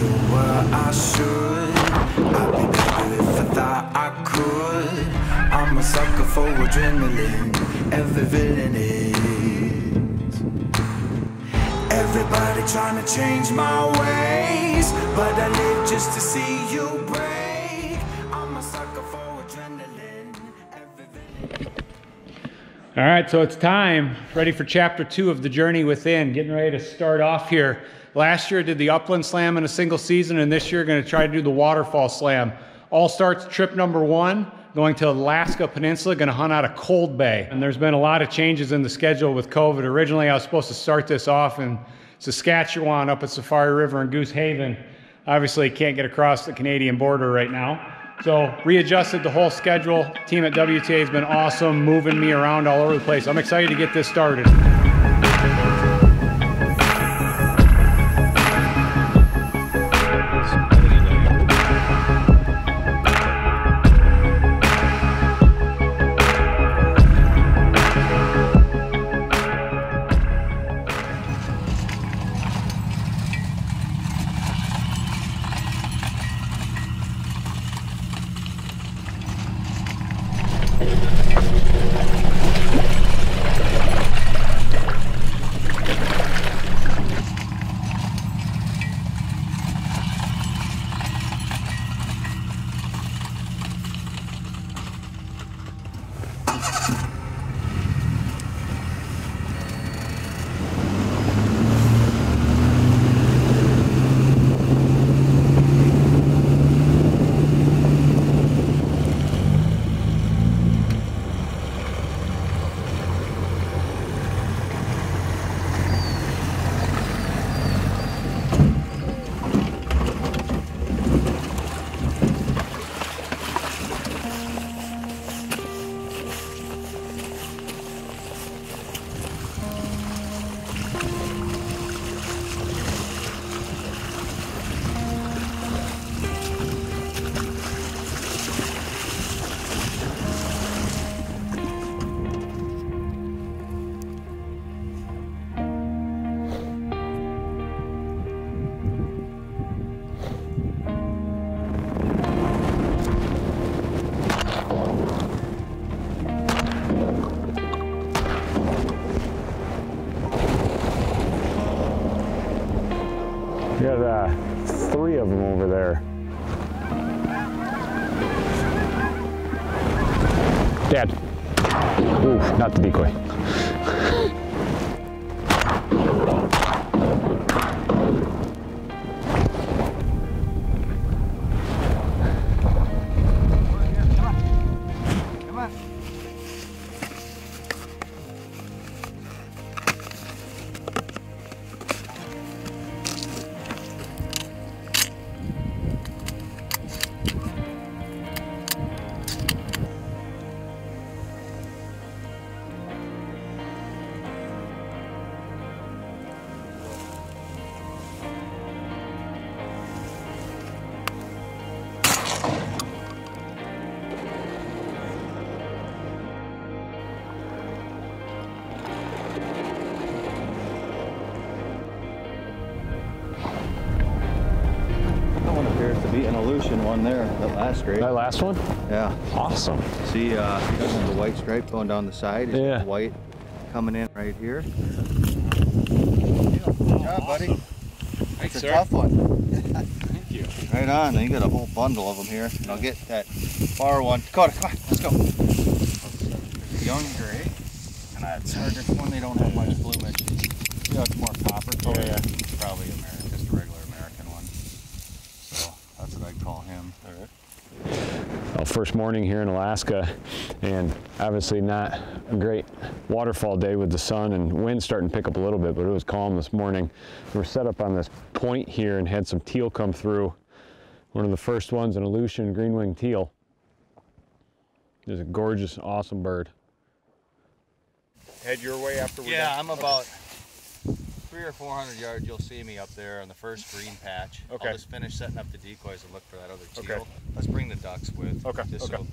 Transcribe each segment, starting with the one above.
do what I should. I'd be better if I thought I could. I'm a sucker for adrenaline, every villain is. Everybody trying to change my ways, but I live just to see you break. For. All right, so it's time. Ready for chapter two of The Journey Within. Getting ready to start off here. Last year I did the Upland Slam in a single season, and this year going to try to do the Waterfowl Slam. All starts trip number one, going to Alaska Peninsula, going to hunt out of Cold Bay. And there's been a lot of changes in the schedule with COVID. Originally, I was supposed to start this off in Saskatchewan up at Safari River and Goose Haven. Obviously, can't get across the Canadian border right now. So readjusted the whole schedule. Team at WTA has been awesome, moving me around all over the place. I'm excited to get this started. Not the decoy. To be an Aleutian one there, that last grape. That last one? Yeah. Awesome. See, uh, it does have the white stripe going down the side. It's Yeah. white coming in right here. Good job, buddy. Thanks, It's a tough one. Thank you. Right on. And you got a whole bundle of them here. And I'll get that far one. Dakota, come on, let's go. Young gray. And that's harder one. They don't have much plumage. Yeah, it's more copper color. Yeah, Probably American, just a regular American one. So that's what I call him. All right. Well, first morning here in Alaska, and obviously not a great waterfowl day with the sun and wind starting to pick up a little bit, but it was calm this morning. We're set up on this point here and had some teal come through. One of the first ones, an Aleutian green-winged teal. It's a gorgeous, awesome bird. Head your way after we're Yeah, done. I'm about three or four hundred yards. You'll see me up there on the first green patch. Okay. I'll just finish setting up the decoys and look for that other teal. Okay. Let's bring the ducks with. Okay, okay. so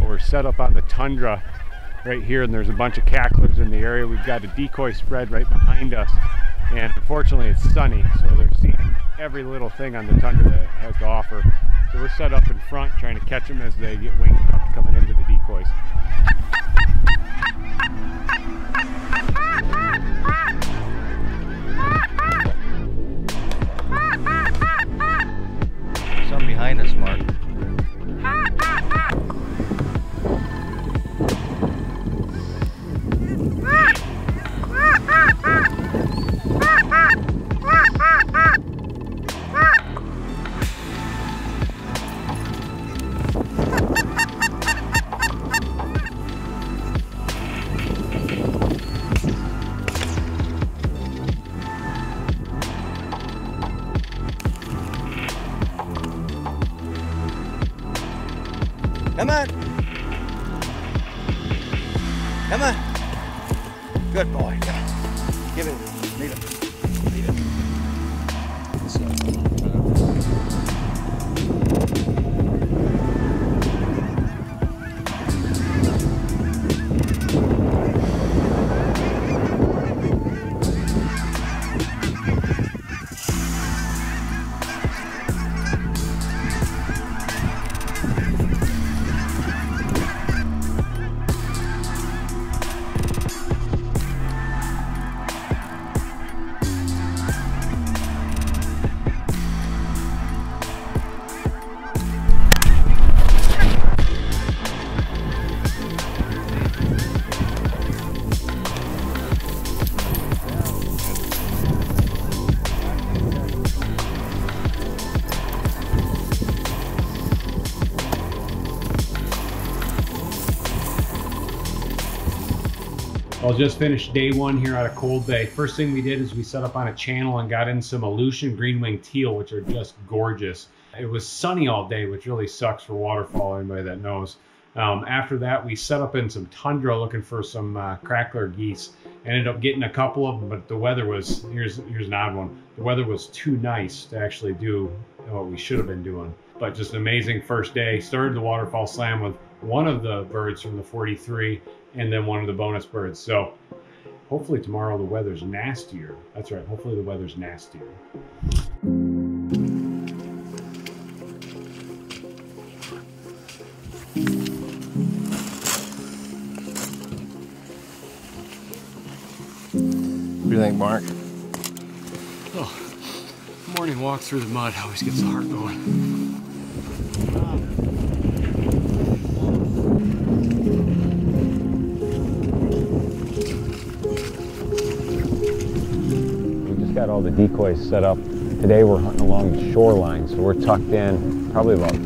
Well, we're set up on the tundra right here, and there's a bunch of cacklers in the area. We've got a decoy spread right behind us, and unfortunately, it's sunny, so they're seeing every little thing on the tundra that it has to offer. So we're set up in front trying to catch them as they get winged up coming into the decoys. I'll just finish day one here out of Cold Bay. First thing we did is we set up on a channel and got in some Aleutian green wing teal, which are just gorgeous. It was sunny all day, which really sucks for waterfowl, anybody that knows. Um, after that, we set up in some tundra looking for some uh, cackler geese. Ended up getting a couple of them, but the weather was, here's, here's an odd one. The weather was too nice to actually do what we should have been doing. But just an amazing first day. Started the waterfowl slam with one of the birds from the 43 and then one of the bonus birds. So hopefully tomorrow the weather's nastier. That's right. Hopefully the weather's nastier. What do you think, Mark? Oh, Morning walk through the mud always gets the heart going. Got all the decoys set up. Today we're hunting along the shoreline, so we're tucked in probably about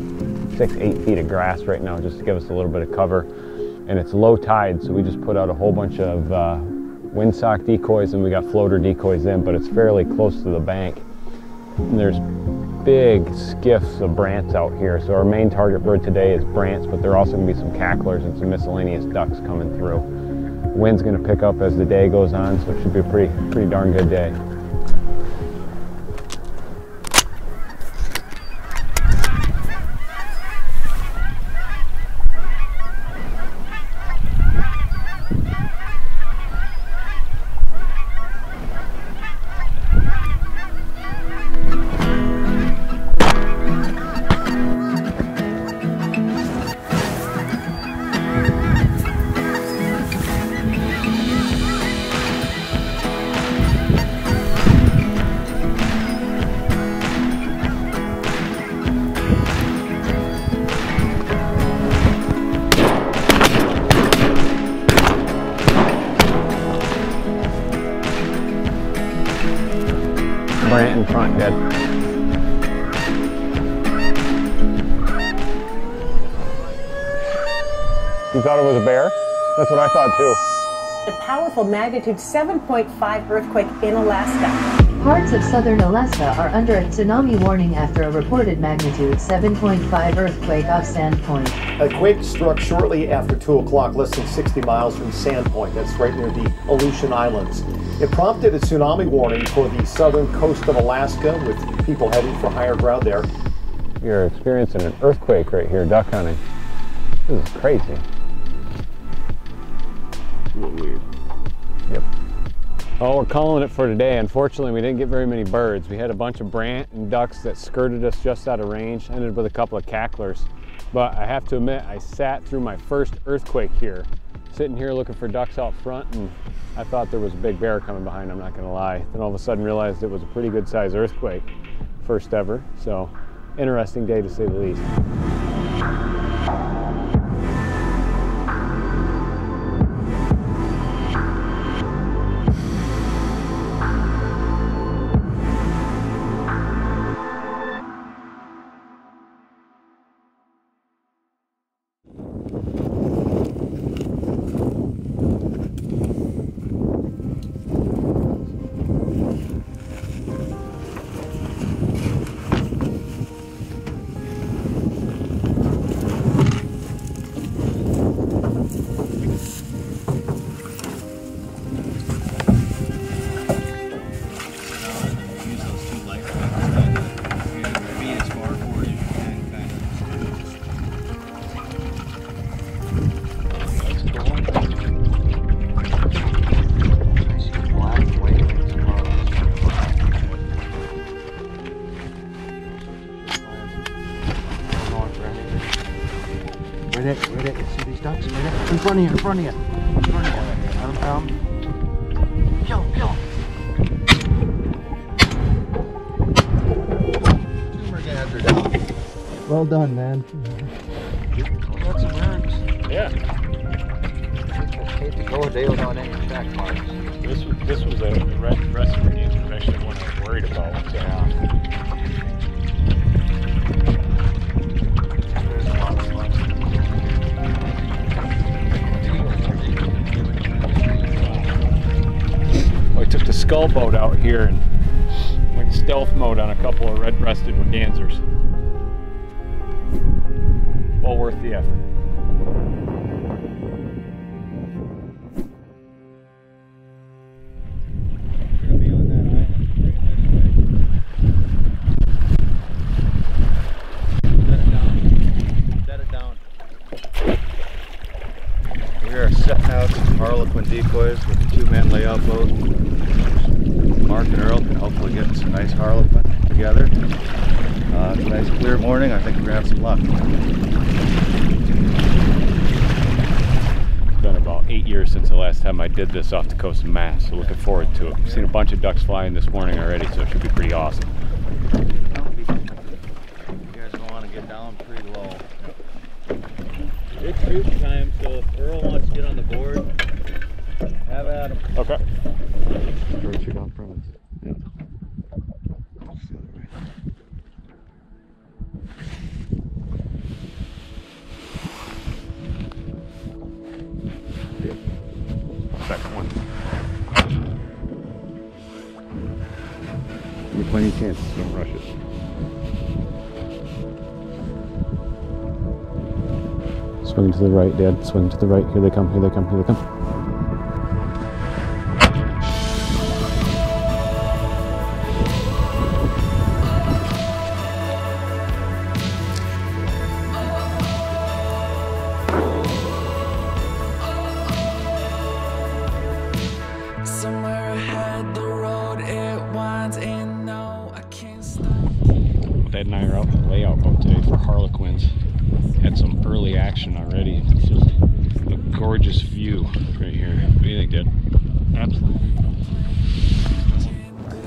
six, eight feet of grass right now just to give us a little bit of cover. And it's low tide, so we just put out a whole bunch of uh, windsock decoys and we got floater decoys in, but it's fairly close to the bank. And there's big skiffs of brants out here. So our main target bird today is brants, but there are also gonna be some cacklers and some miscellaneous ducks coming through. Wind's gonna pick up as the day goes on, so it should be a pretty, pretty darn good day. You thought it was a bear? That's what I thought too. A powerful magnitude 7.5 earthquake in Alaska. Parts of southern Alaska are under a tsunami warning after a reported magnitude 7.5 earthquake off Sand Point. A quake struck shortly after 2 o'clock, less than 60 miles from Sand Point. That's right near the Aleutian Islands. It prompted a tsunami warning for the southern coast of Alaska, with people heading for higher ground there. You're experiencing an earthquake right here, duck hunting. This is crazy. Oh, we're calling it for today. Unfortunately, we didn't get very many birds. We had a bunch of brant and ducks that skirted us just out of range, ended with a couple of cacklers. But I have to admit, I sat through my first earthquake here, sitting here looking for ducks out front, and I thought there was a big bear coming behind, I'm not gonna lie. Then all of a sudden realized it was a pretty good sized earthquake, first ever. So, interesting day to say the least. Right at, right at, see these ducks? Right at, in front of you, in front of you, in front of you. Um, um, kill, kill. Tumor guys are down. Well done, man. Got some worms. Yeah, Hate to go a day without any check marks. this was this was a the rest, rest of the games actually one I was worried about. So. There's skull boat out here and went stealth mode on a couple of red-breasted Mergansers. Well worth the effort. Harlequin decoys with the two-man layout boat. Mark and Earl can hopefully get some nice Harlequin together. Uh, it's a nice clear morning. I think we're gonna have some luck. It's been about eight years since the last time I did this off the coast of Mass, so looking forward to it. Seen a bunch of ducks flying this morning already, so it should be pretty awesome. You guys don't want to get down pretty low. It's shooting time, so if Earl wants to get on the board, Have at 'em. Okay. George, shoot on from plenty of chances. Don't rush it. Swing to the right, Dad. Swing to the right. Here they come. Here they come. Here they come. Somewhere ahead, the road it winds in. Dad and I are out in the layout boat today for Harlequins. Had some early action already. It's just a gorgeous view right here. What do you think, Dad? Absolutely.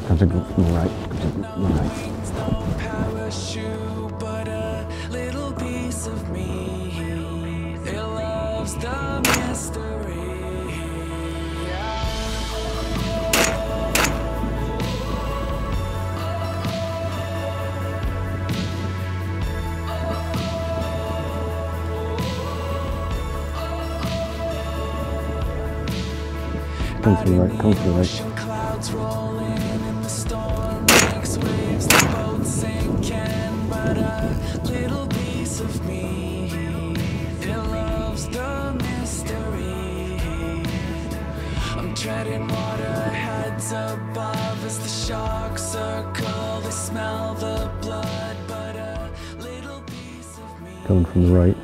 Come to the right. Come to the right. Come to the right. Come to the right. Treading water, heads above as the sharks circle. They smell the blood, but a little piece of me. Coming from the right.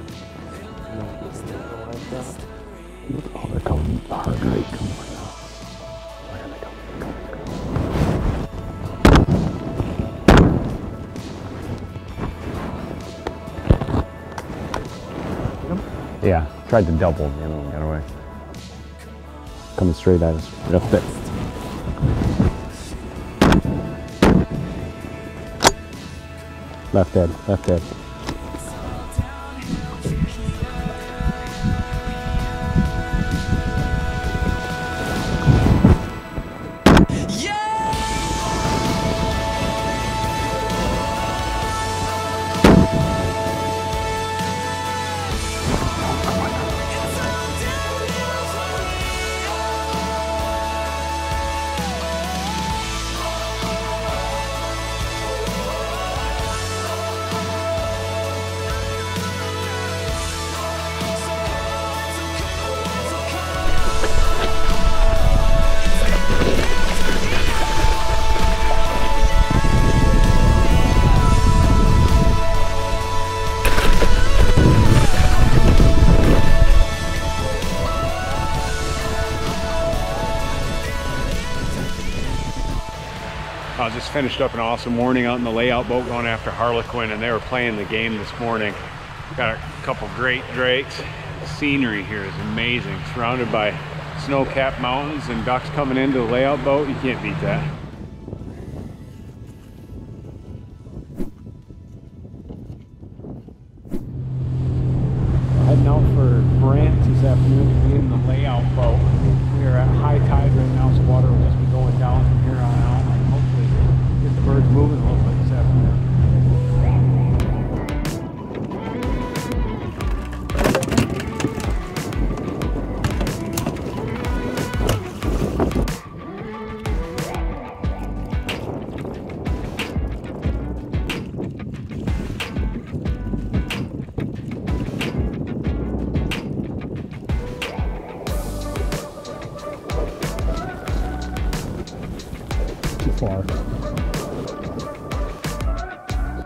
Yeah, tried to double, the other one got away. Coming straight at us, real thick. Left head, left head. I just finished up an awesome morning out in the layout boat going after Harlequin and they were playing the game this morning. Got a couple great drakes. The scenery here is amazing. Surrounded by snow-capped mountains and ducks coming into the layout boat. You can't beat that.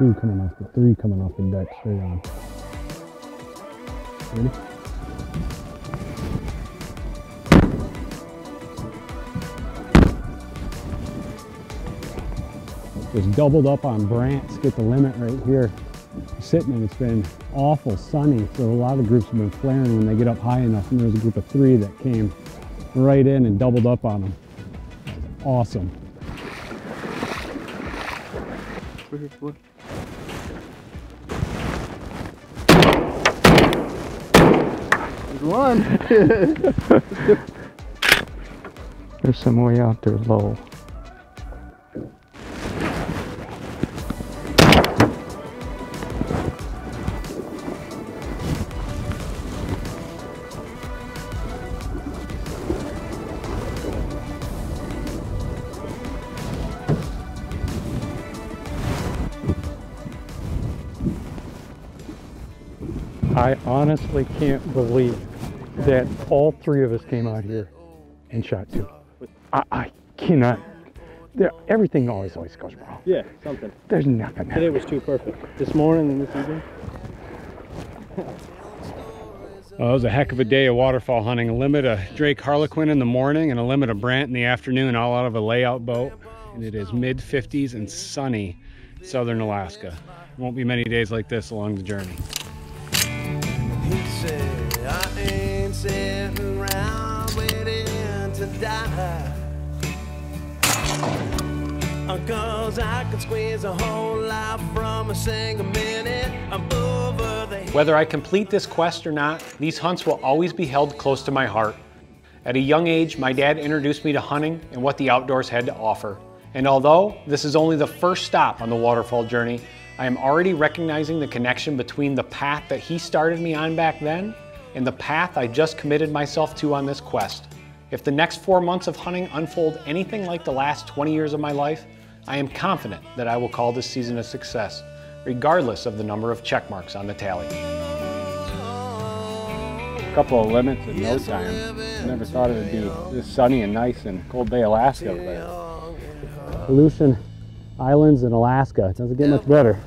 Two coming off the three coming off the deck straight on. Ready? Just doubled up on Brant's, get the limit right here. Sitting and it's been awful sunny, so a lot of groups have been flaring when they get up high enough. And there was a group of three that came right in and doubled up on them. Awesome. There's some way out there low. I honestly can't believe that all three of us came out here and shot two. I, I cannot. There, everything always always goes wrong. Yeah, something. There's nothing. Today was too perfect. This morning and this evening. Well, it was a heck of a day of waterfowl hunting. A limit of Drake Harlequin in the morning and a limit of Brant in the afternoon, all out of a layout boat. And it is mid 50s and sunny southern Alaska. Won't be many days like this along the journey. Die. Uh, Cause I can squeeze a whole life from a single minute. Whether I complete this quest or not, these hunts will always be held close to my heart. At a young age, my dad introduced me to hunting and what the outdoors had to offer. And although this is only the first stop on the waterfowl journey, I am already recognizing the connection between the path that he started me on back then and the path I just committed myself to on this quest. If the next four months of hunting unfold anything like the last 20 years of my life, I am confident that I will call this season a success, regardless of the number of check marks on the tally. A couple of limits in no time. Never thought it would be this sunny and nice in Cold Bay, Alaska. But Aleutian Islands in Alaska. It doesn't get much better.